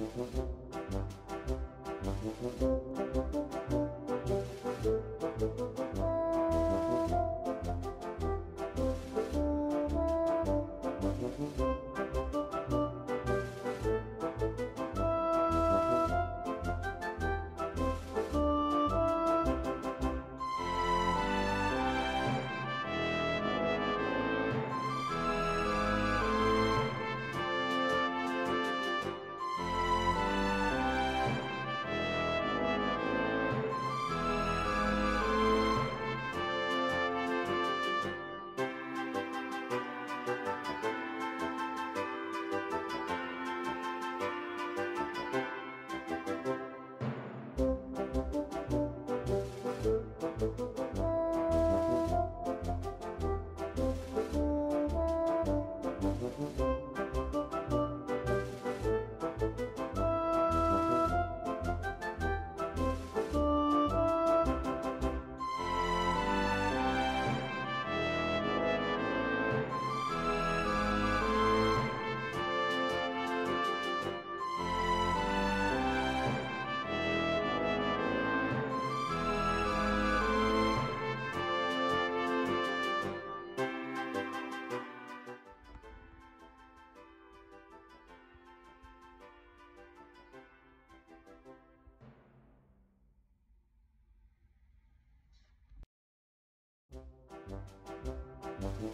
Угу.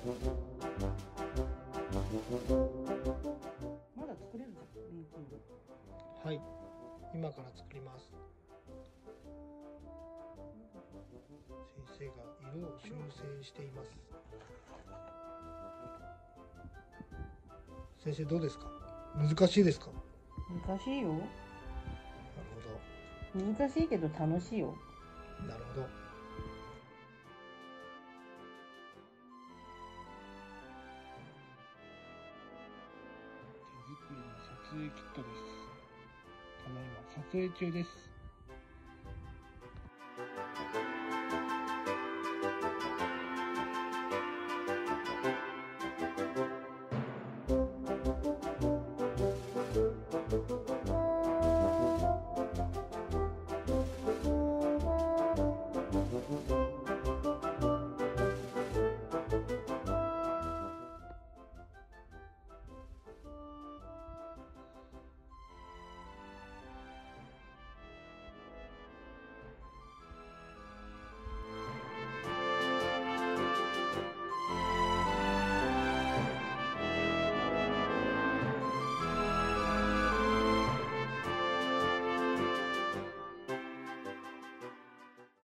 まだ作れるじゃんはい。今から作ります。先生が色を修正しています。先生どうですか？難しいですか？難しいよ。なるほ難しいけど楽しいよ。どなるほど影キットです。ただいま撮影中です。